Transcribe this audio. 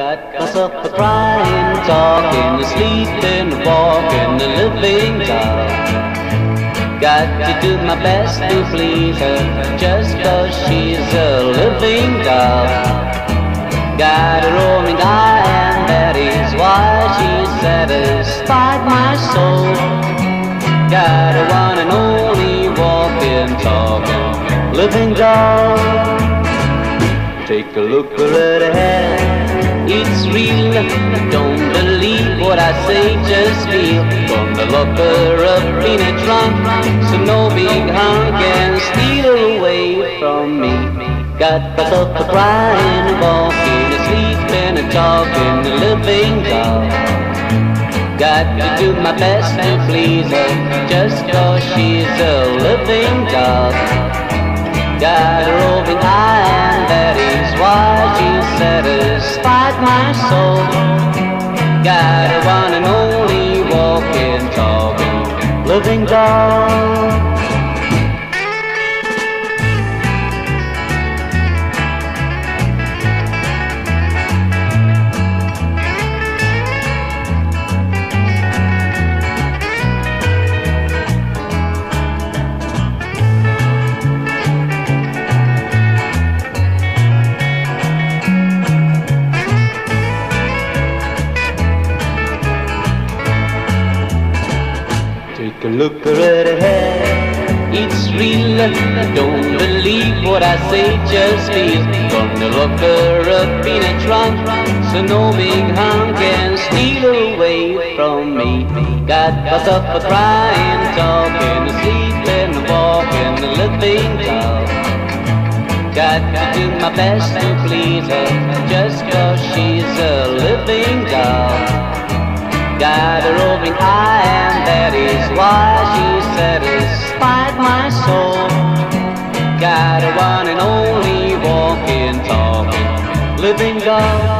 Got myself a crying, talking, a sleeping, a walking, a living doll. Got to do my best to please her, just cause she's a living doll. Got a roaming eye, and that is why she satisfied my soul. Got a one and only walking, talking, living doll. Take a look at her hair it's real. Don't believe what I say, just feel. Gonna lock her up in a trunk, so no big hunk can steal away from me. Got myself a crying, walking, a sleeping, a talking, a living doll. Got to do my best to please her, just cause she's a living doll. Got satisfied my soul. Got a one and only walking, talking, living doll. Take a look her hair, it's real. Don't believe what I say, just feel. Gonna lock her up in a trunk, so no big hound can steal away from me. Got myself for crying, talking, sleeping, walking, living doll. Got to do my best to please her, just cause she's a living doll. Got a roving one and only walking, talking, living doll.